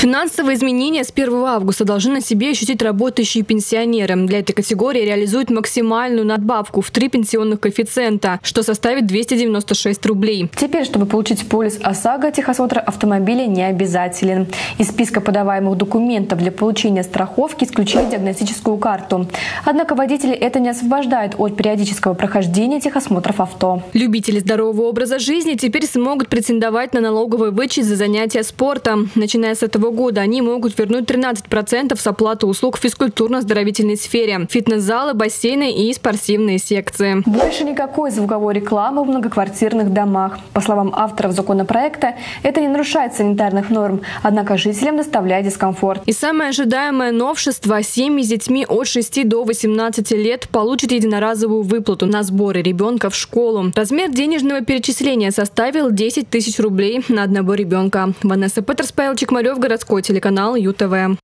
Финансовые изменения с 1 августа должны на себе ощутить работающие пенсионеры. Для этой категории реализуют максимальную надбавку в три пенсионных коэффициента, что составит 296 рублей. Теперь, чтобы получить полис ОСАГО, техосмотр автомобиля не обязателен. Из списка подаваемых документов для получения страховки исключили диагностическую карту. Однако водители это не освобождает от периодического прохождения техосмотров авто. Любители здорового образа жизни теперь смогут претендовать на налоговый вычет за занятия спортом. Начиная с этого года они могут вернуть 13% с оплаты услуг в физкультурно-оздоровительной сфере, фитнес-залы, бассейны и спортивные секции. Больше никакой звуковой рекламы в многоквартирных домах. По словам авторов законопроекта, это не нарушает санитарных норм, однако жителям доставляет дискомфорт. И самое ожидаемое новшество – семьи с детьми от 6 до 18 лет получат единоразовую выплату на сборы ребенка в школу. Размер денежного перечисления составил 10 тысяч рублей на одного ребенка. Ванесса Петерс, Павел Чекмарев, городской телеканал ЮТВ.